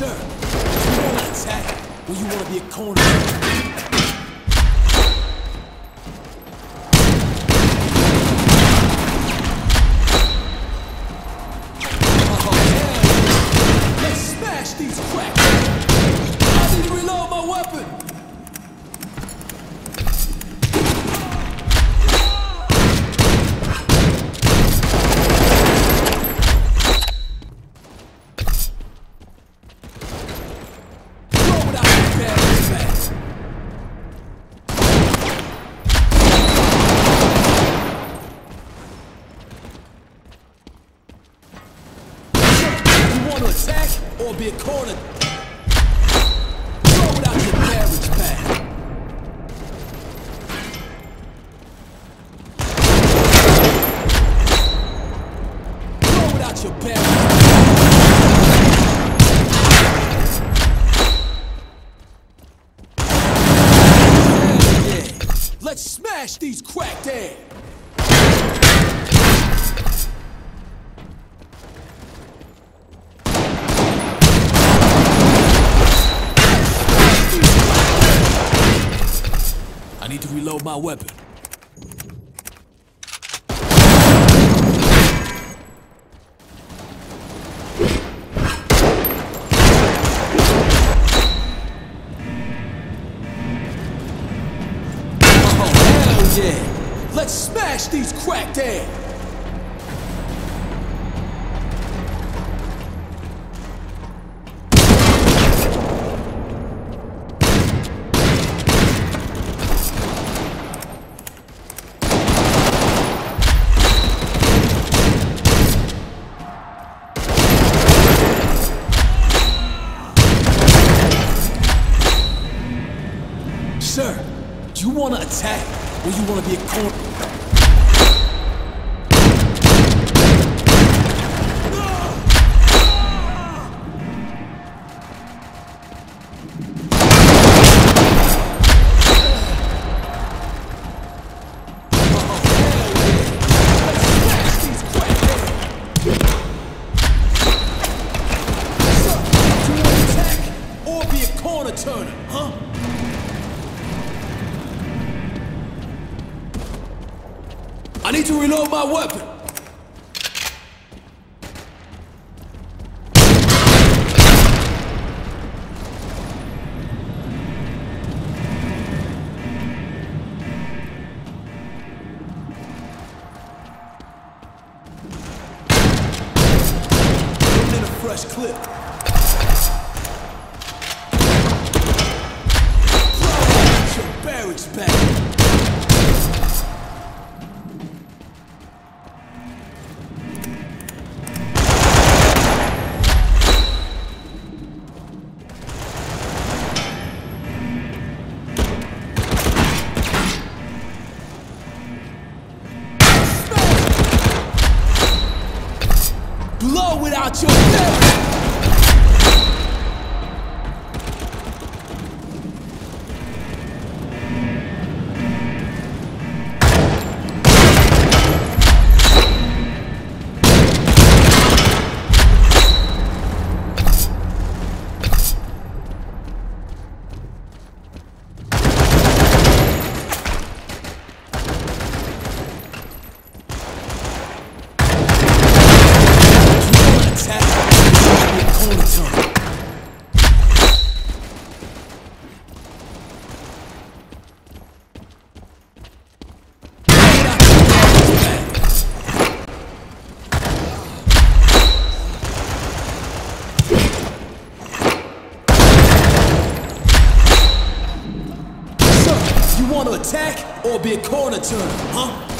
sir. You you want to be a corner? Attack or be a my weapon. Oh, hell yeah! Let's smash these cracked eggs! Or you want to be a corner? I need to reload my weapon. Fresh clip. You want to attack or be a corner turner, huh?